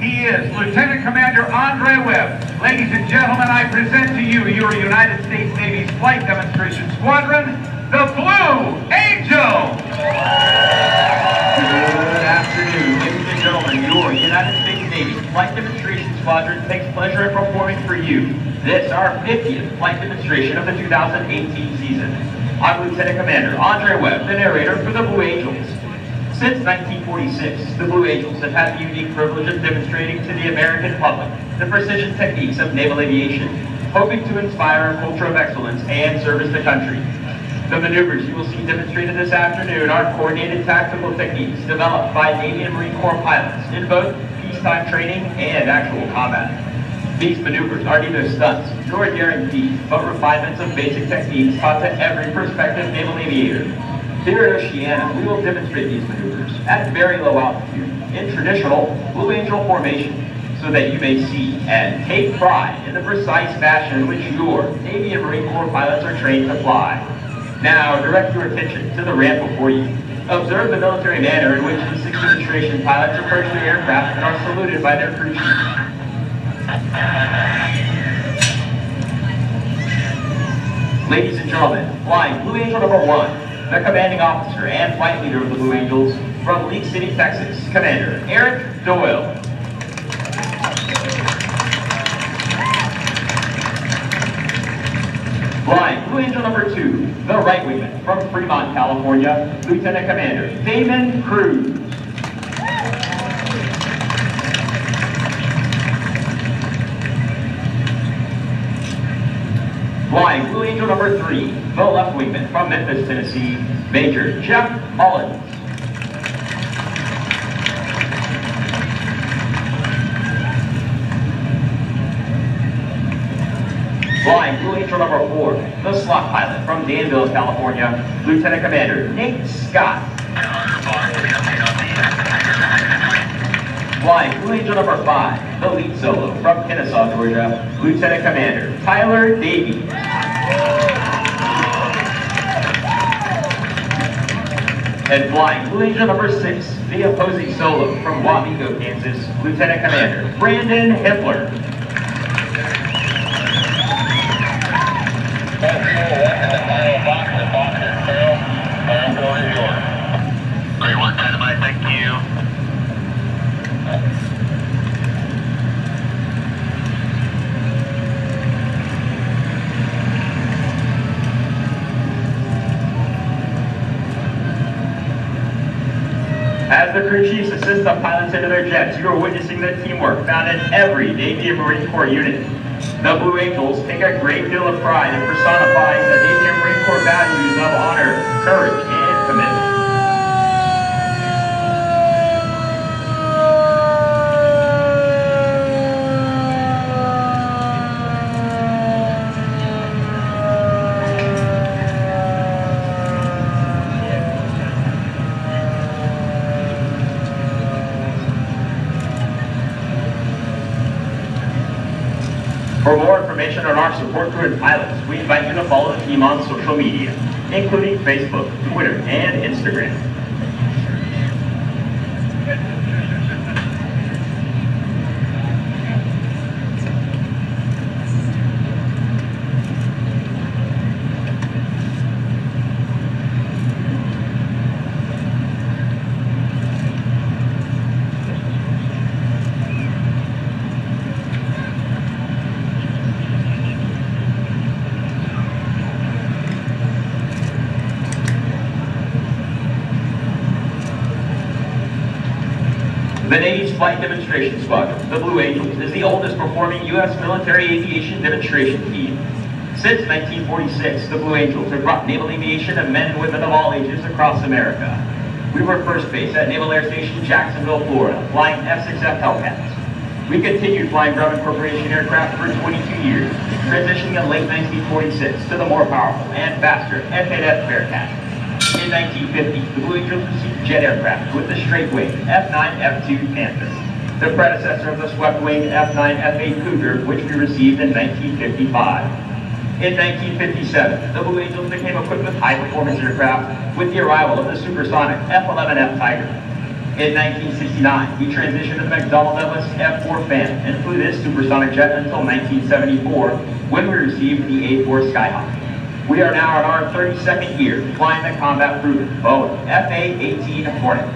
He is Lieutenant Commander Andre Webb. Ladies and gentlemen, I present to you your United States Navy's Flight Demonstration Squadron, the Blue Angels. Good afternoon, ladies and gentlemen. Your United States Navy Flight Demonstration Squadron takes pleasure in performing for you this, our 50th flight demonstration of the 2018 season. I'm Lieutenant Commander Andre Webb, the narrator for the Blue Angels. Since 1946, the Blue Angels have had the unique privilege of demonstrating to the American public the precision techniques of naval aviation, hoping to inspire a culture of excellence and service to country. The maneuvers you will see demonstrated this afternoon are coordinated tactical techniques developed by Navy and Marine Corps pilots in both peacetime training and actual combat. These maneuvers are neither stunts nor daring feats, but refinements of basic techniques taught to every prospective naval aviator. Here at Oceana, we will demonstrate these maneuvers at very low altitude in traditional Blue Angel formation so that you may see and take pride in the precise fashion in which your Navy and Marine Corps pilots are trained to fly. Now, direct your attention to the ramp before you. Observe the military manner in which the six demonstration pilots approach their aircraft and are saluted by their crew. Ladies and gentlemen, flying Blue Angel number one, the commanding officer and flight leader of the Blue Angels from League City, Texas, Commander Eric Doyle. Flying Blue Angel number two, the right wingman from Fremont, California, Lieutenant Commander Damon Cruz. Flying Blue Angel number three, the left wingman from Memphis, Tennessee, Major Jeff Mullins. Flying Blue Angel number four, the slot pilot from Danville, California, Lieutenant Commander Nate Scott. Flying Blue Angel number five, the lead solo from Kennesaw, Georgia, Lieutenant Commander Tyler Davies. And flying Blue number six, the opposing solo from Wamego, Kansas, Lieutenant Commander Brandon Hempler. Great one, Dynamite, thank you. As the crew chiefs assist the pilots into their jets, you are witnessing the teamwork found in every Navy and Marine Corps unit. The Blue Angels take a great deal of pride in personifying the Navy and Marine Corps values of honor, courage, and commitment. For more our support crew and pilots, we invite you to follow the team on social media, including Facebook, Twitter, and Instagram. The Navy's Flight Demonstration Squadron, the Blue Angels, is the oldest performing U.S. military aviation demonstration team. Since 1946, the Blue Angels have brought naval aviation to men and women of all ages across America. We were first based at Naval Air Station Jacksonville, Florida, flying F-6F Hellcats. We continued flying Grumman Corporation aircraft for 22 years, transitioning in late 1946 to the more powerful and faster F-8F Bearcat. In 1950, the Blue Angels received jet aircraft with the straight-wing F-9 F-2 Panther, the predecessor of the swept-wing F-9 F-8 Cougar, which we received in 1955. In 1957, the Blue Angels became equipped with high-performance aircraft with the arrival of the supersonic F-11F Tiger. In 1969, we transitioned to the McDonnell Douglas F-4 Phantom and flew this supersonic jet until 1974 when we received the A-4 Skyhawk. We are now in our 32nd year flying the combat-proven Boeing FA-18 Hornet.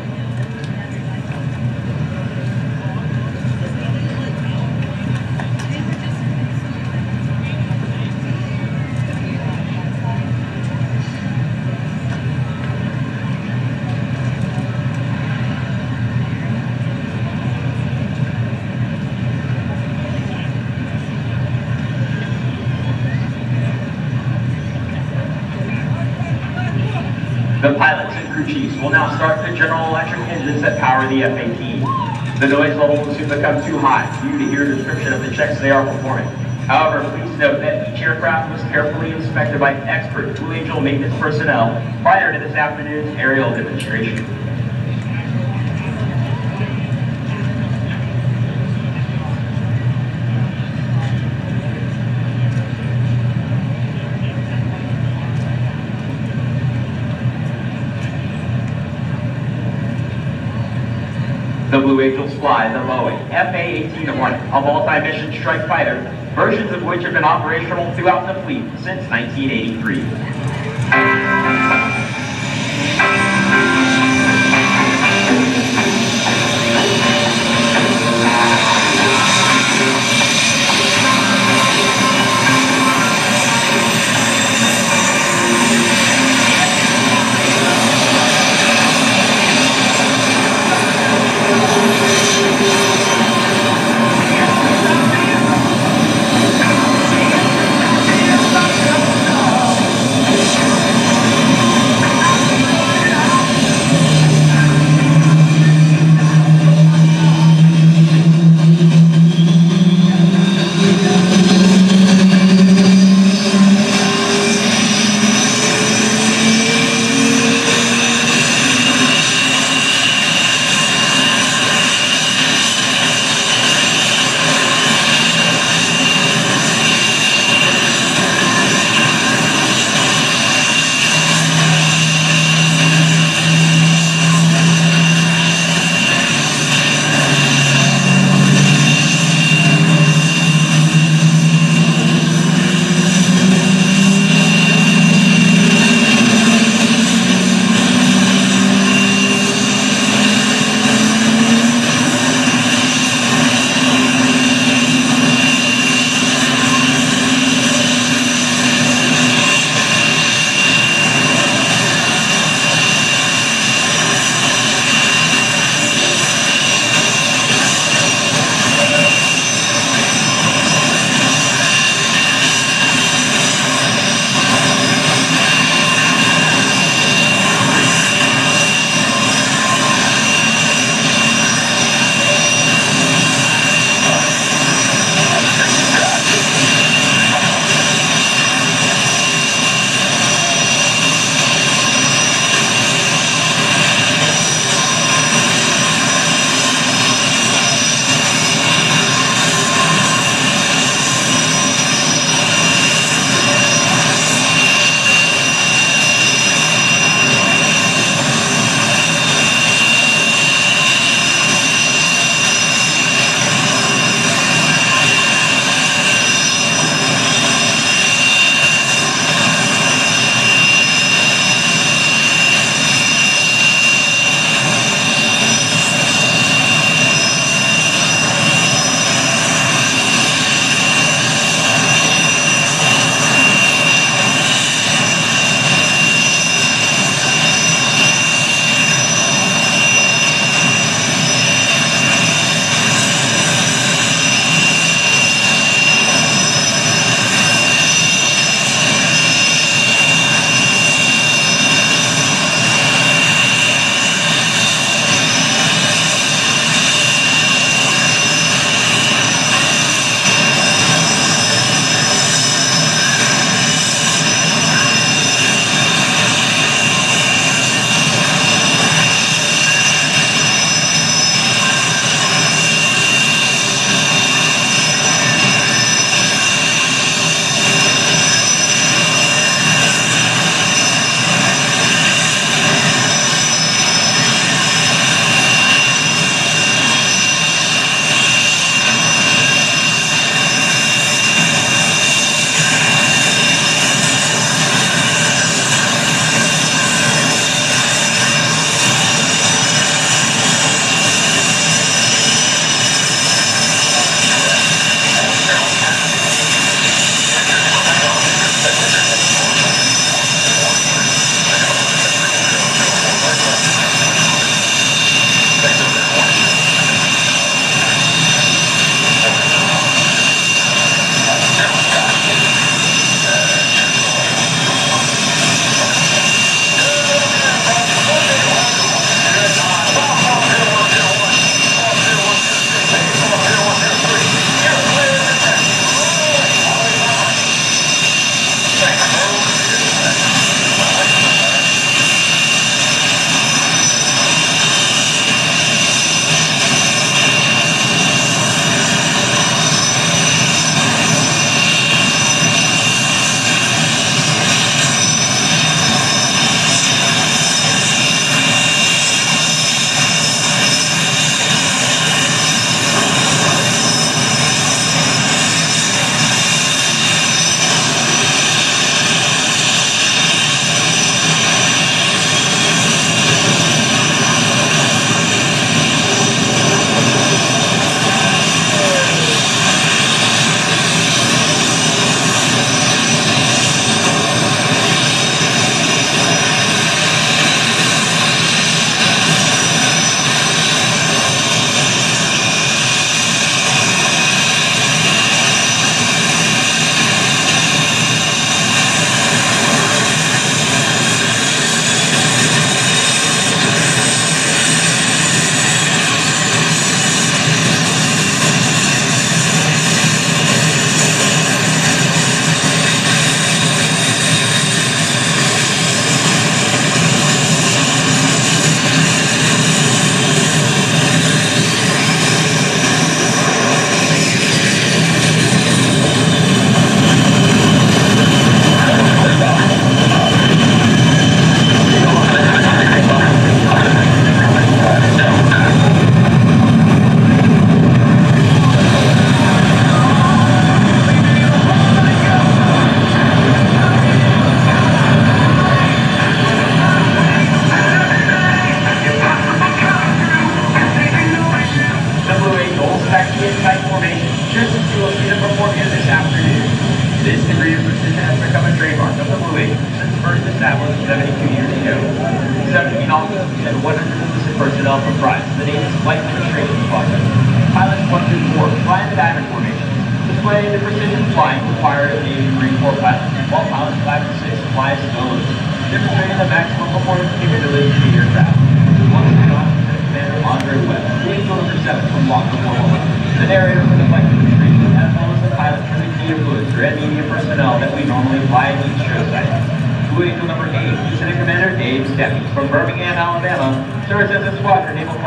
The pilots and crew chiefs will now start the General Electric engines that power the F-18. The noise level will soon become too high for you to hear a description of the checks they are performing. However, please note that each aircraft was carefully inspected by expert Blue Angel maintenance personnel prior to this afternoon's aerial demonstration. Angels fly the Boeing FA-18 Hornet, a multi-mission strike fighter, versions of which have been operational throughout the fleet since 1983.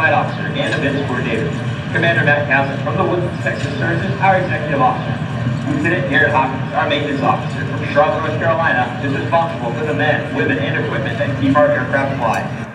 Flight Officer and Events Coordinator. Commander Matt Townsend from the Woodlands, Texas Service, our Executive Officer. Lieutenant Garrett Hawkins, our Maintenance Officer from Charlotte, North Carolina, is responsible for the men, women, and equipment that keep our aircraft flying.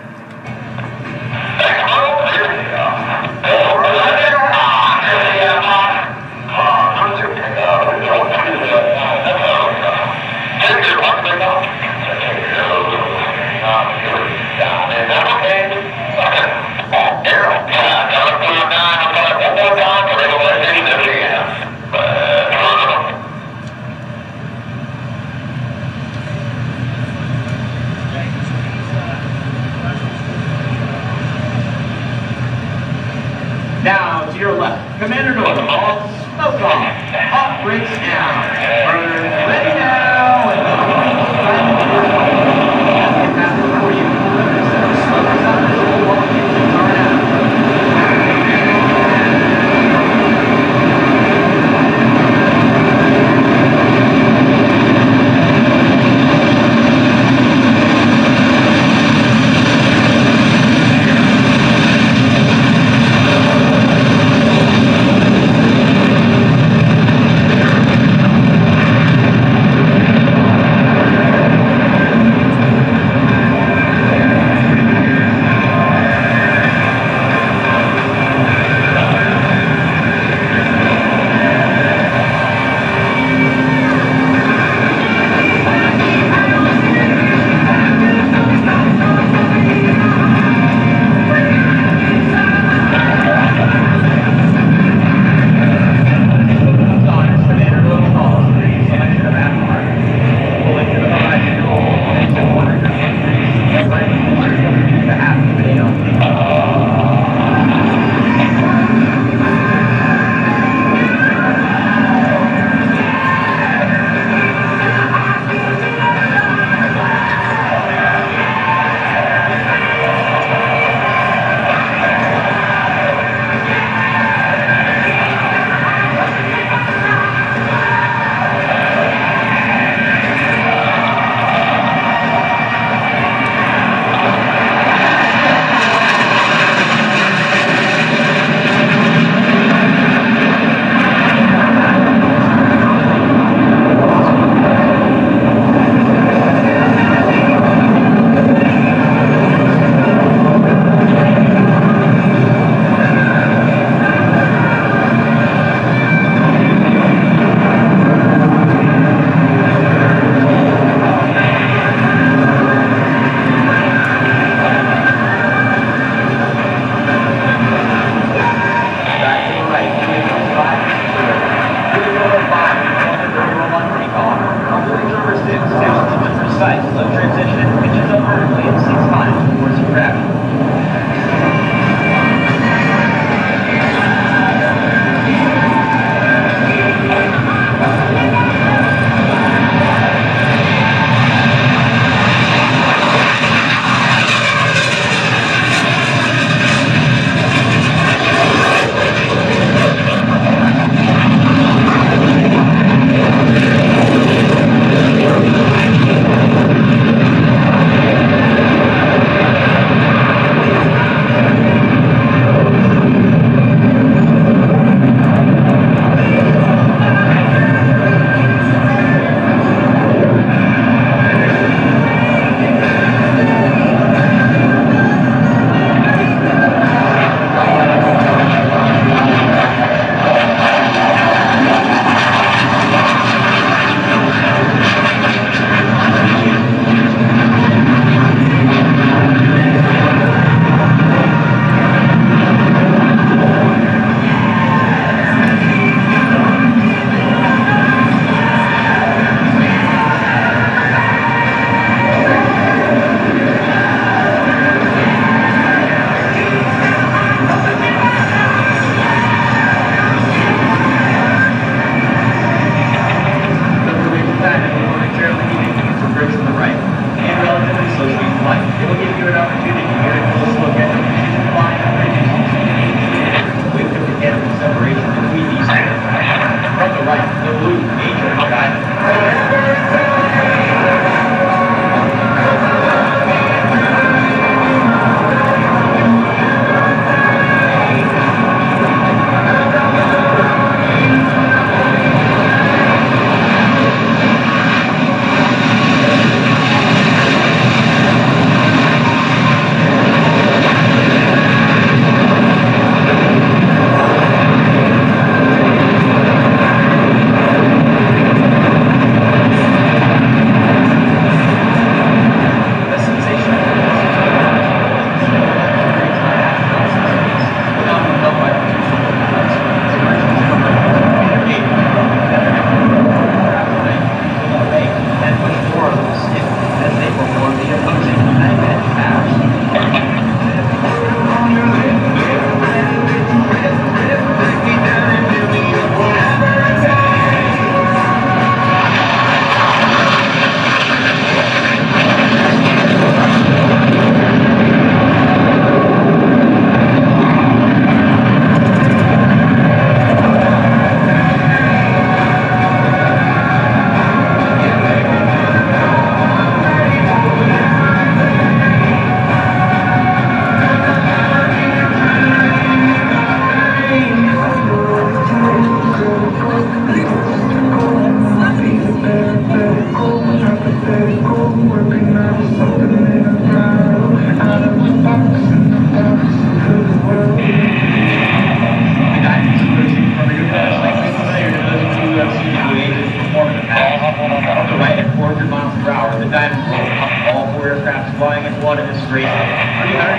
As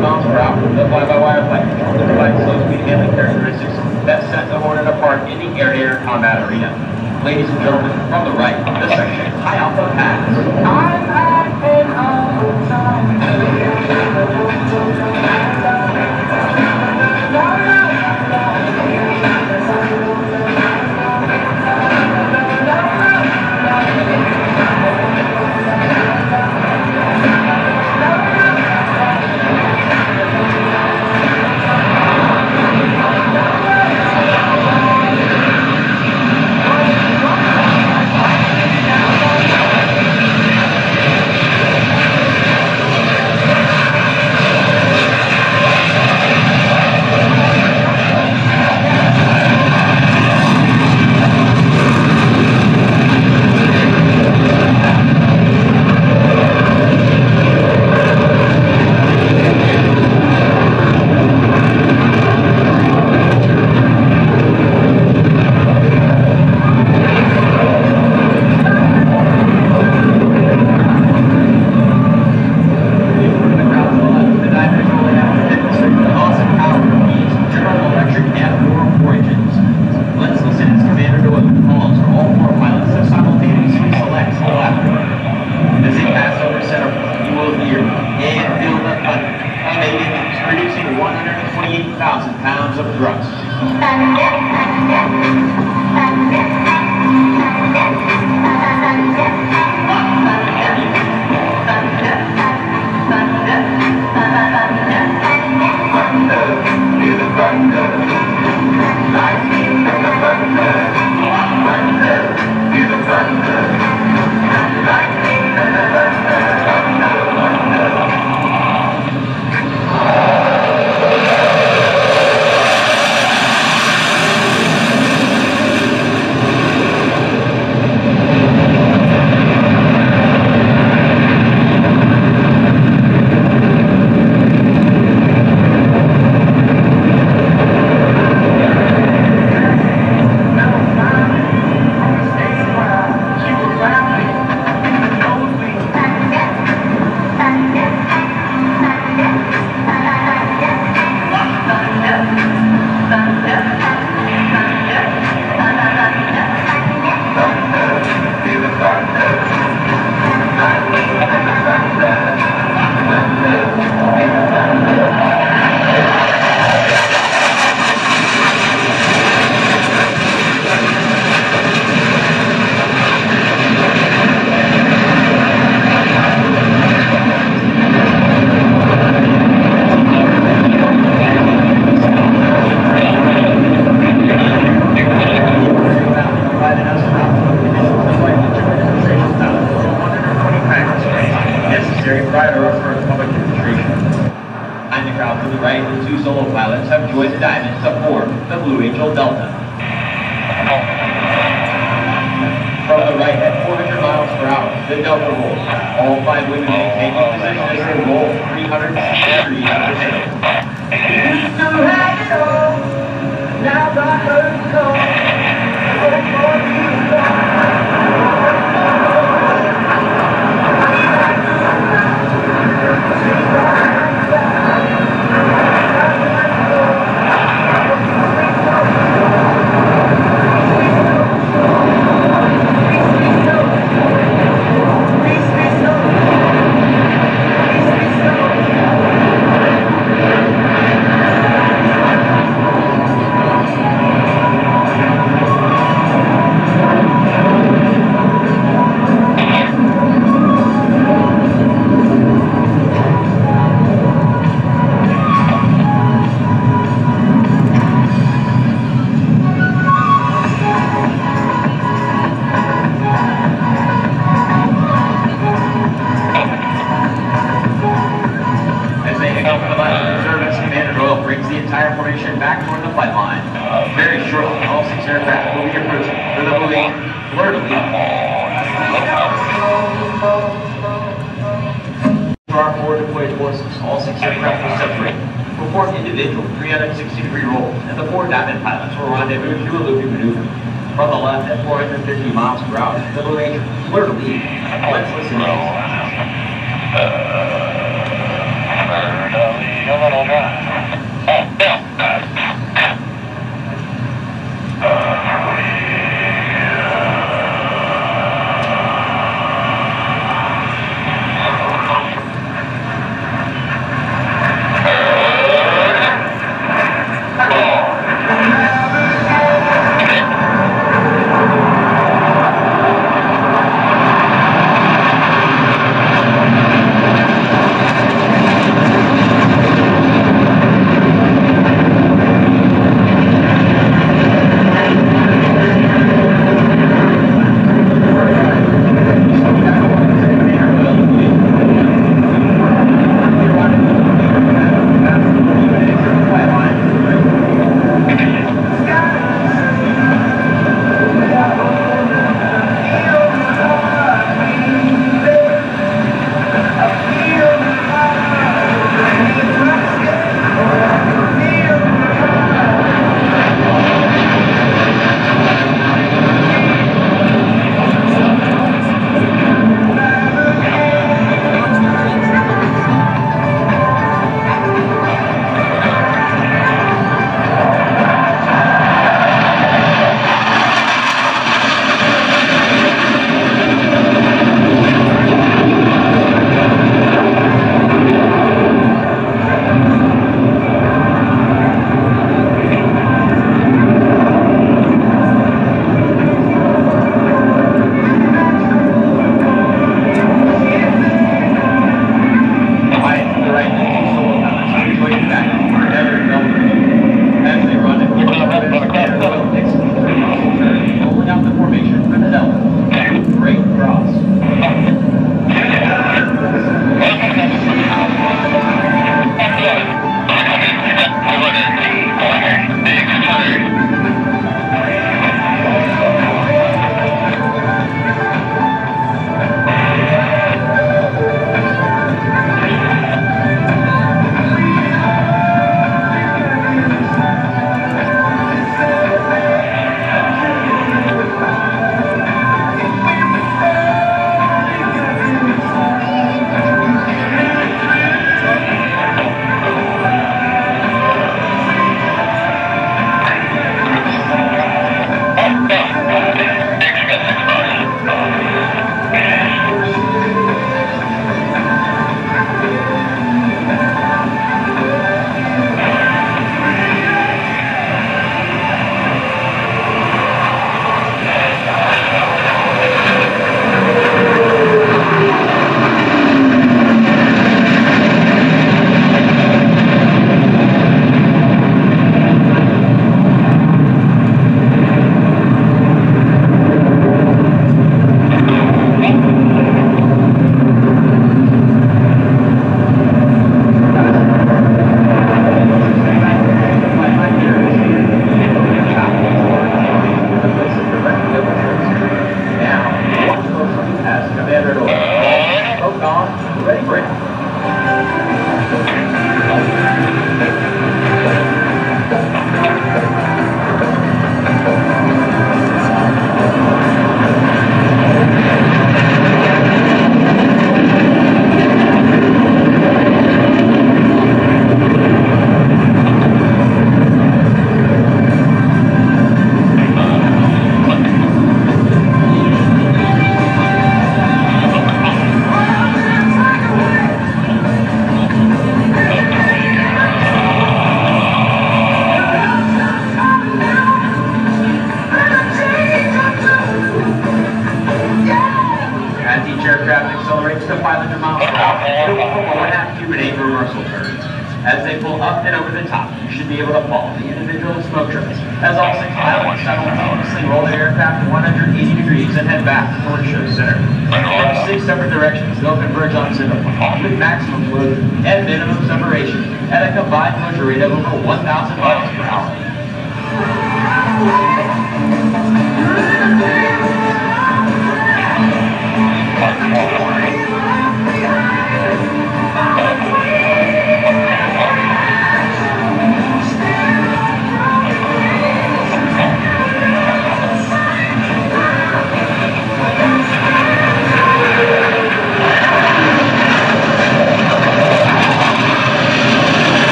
bounce route from the fly-by-wire plane, the flight slow speed handling characteristics that set the Hornet apart in the air-to-air combat arena. Ladies and gentlemen, from the right, this section, high alpha pass. I'm at an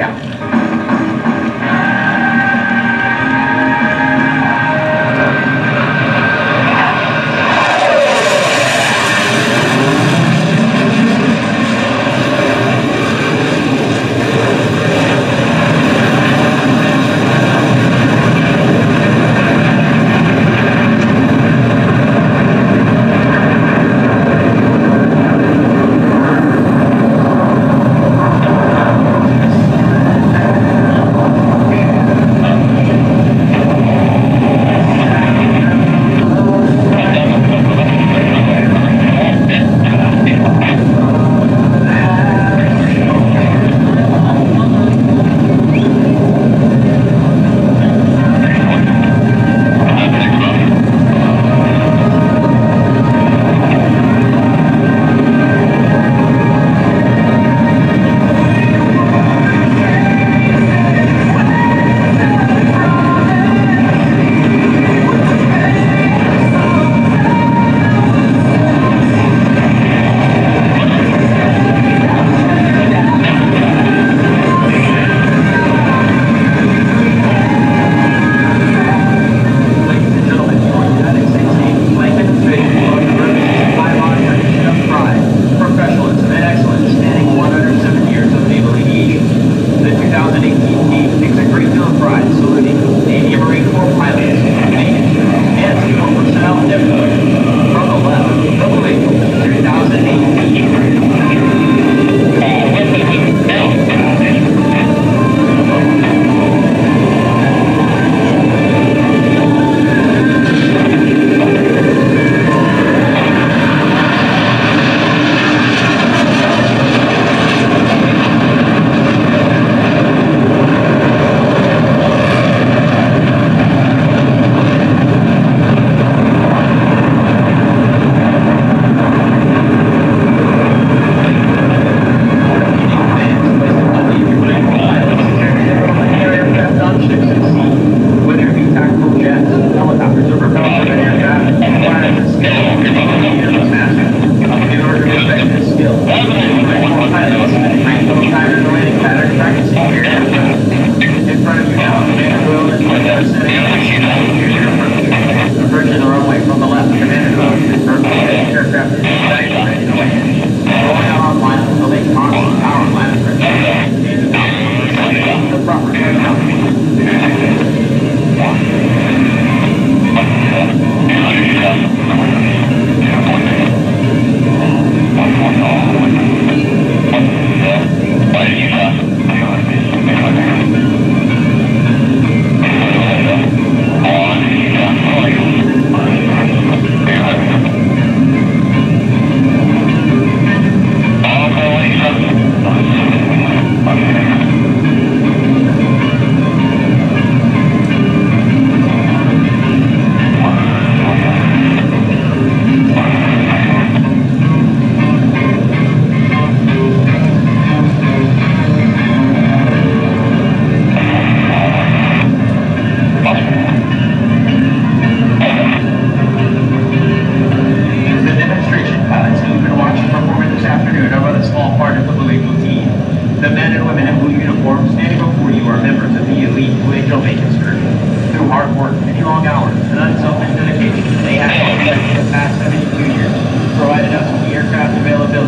对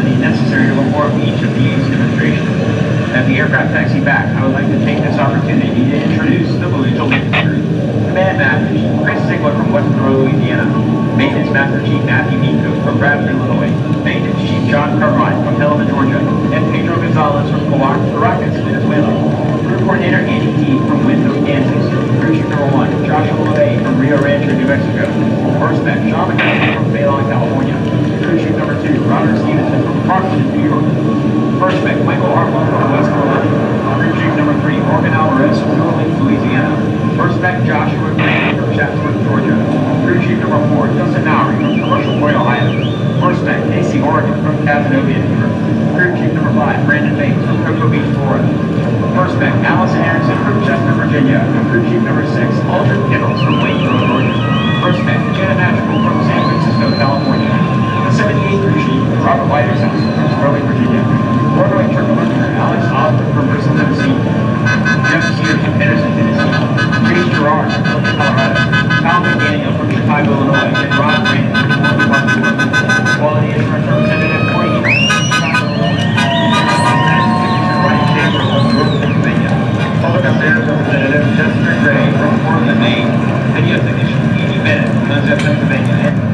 necessary to perform each of these demonstrations. As the aircraft taxi back, I would like to take this opportunity to introduce the Angel maintenance crew. Command Master Chief Chris Ziegler from West Monroe, Louisiana. Maintenance Master Chief Matthew Nico from Bradford, Illinois. Maintenance Chief John Carmine from Helena, Georgia. And Pedro Gonzalez from Caracas, Venezuela. Crew Coordinator Andy T from Winthrop, Kansas. Crew Number 1, Joshua LeVay from Rio Rancho, New Mexico. First Mech Sean McCaskey from Baylon, California. Crew Number 2, Robert Stevenson from Parkland, New York. First Mech Michael Hartwell from West Carolina. Crew Number 3, Morgan Alvarez from New Orleans, Louisiana. First Mech Joshua Green from Chatsworth, Georgia. Crew Number 4, Justin Nowry from Commercial Point, Ohio. First Mech Casey Oregon from Casanova, New York. Crew Chief Number 5, Brandon Banks from Cocoa Beach, Florida. First Mech Allison Harrison from Chester, Virginia. Crew Chief Number 6, Aldrin Kittles from Waynesboro, Georgia. First Mech Janet Magical from San Francisco, California. The 78th Crew Chief, Robert Whitehouse from Sterling, Virginia. Corduroy Truck Commander Alex Osborne from Bristol, Tennessee. Jeff Sears from Henderson, Tennessee. Chase Gerard from Colorado. Tom McDaniel from Chicago, Illinois. And Ron Brandon from Quality Assurance Representative for Affairs Representative Jessica Gray from Portland, Maine. Video Technician Edie Bennett from Lizette, Pennsylvania. And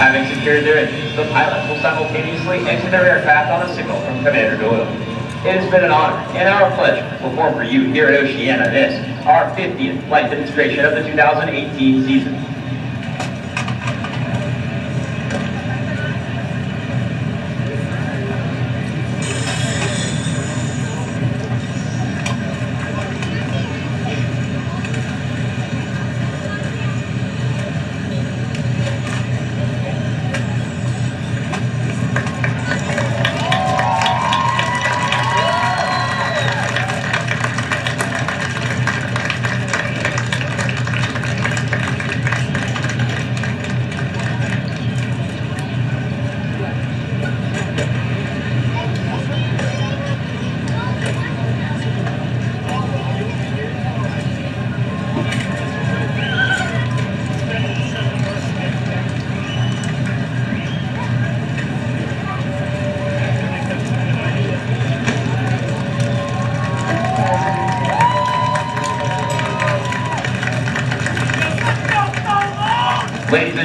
Having secured their engines, the pilots will simultaneously exit their aircraft on a signal from Commander Doyle. It has been an honor and our for you here at Oceana this, our 50th flight demonstration of the 2018 season.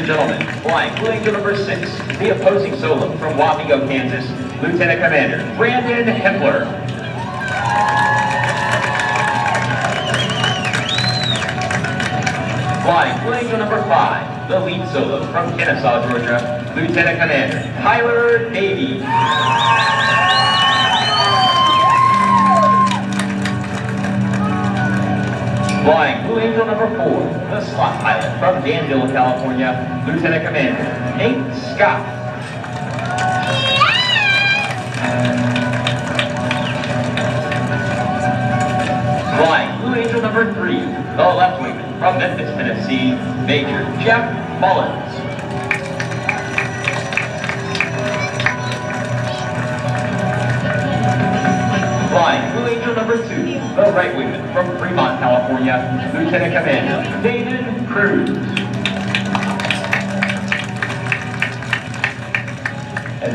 Gentlemen, flying Blue Angel number six, the opposing solo from Wamego, Kansas, Lieutenant Commander Brandon Hempler. Flying Blue Angel number five, the lead solo from Kennesaw, Georgia, Lieutenant Commander Tyler Davey. Flying Blue Angel number four, the pilot from Danville, California, Lieutenant Commander Nate Scott. Flying Blue Angel number three, the left wingman from Memphis, Tennessee, Major Jeff Mullins. Flying Blue Angel number two, the right wingman from Fremont, California, Lieutenant Commander David And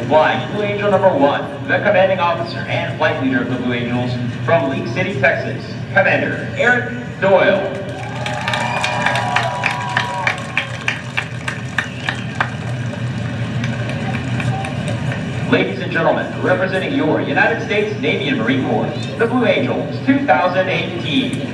flying Blue Angel number one, the commanding officer and flight leader of the Blue Angels from League City, Texas, Commander Eric Doyle. Ladies and gentlemen, representing your United States Navy and Marine Corps, the Blue Angels 2018.